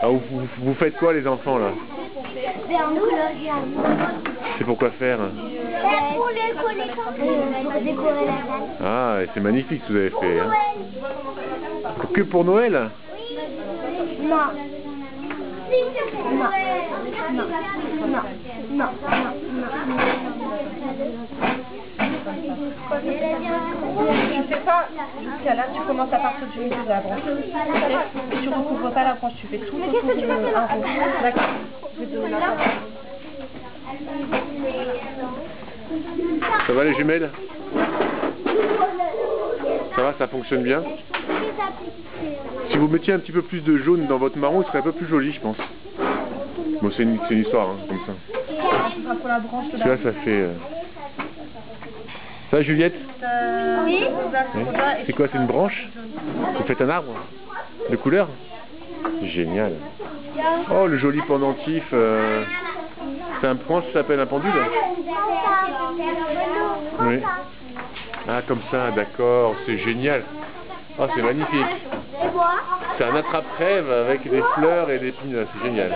Ah, vous, vous- vous faites quoi les enfants là C'est pour quoi faire. Ah, c'est magnifique ce que vous avez fait. Hein. Que pour Noël? Non. Non. Non. Non. Non. Non. Tu fais pas jusqu'à là, tu commences à partir du milieu de la branche. Et tu recouvres pas la branche, tu fais tout vais te donner la parole. Ça va les jumelles? Ça va, ça fonctionne bien? Si vous mettiez un petit peu plus de jaune dans votre marron, il serait un peu plus joli, je pense. Bon, c'est une, c'est une histoire, hein, comme ça. Celui-là, ça fait... euh, Ça, Juliette Oui. C'est quoi, c'est une branche Vous faites un arbre De couleur Génial. Oh, le joli pendentif. euh, C'est un point, ça s'appelle un pendule Oui. Ah, comme ça, d'accord, c'est génial. Oh, c'est magnifique. C'est un attrape-rêve avec des fleurs et des pineux, c'est génial.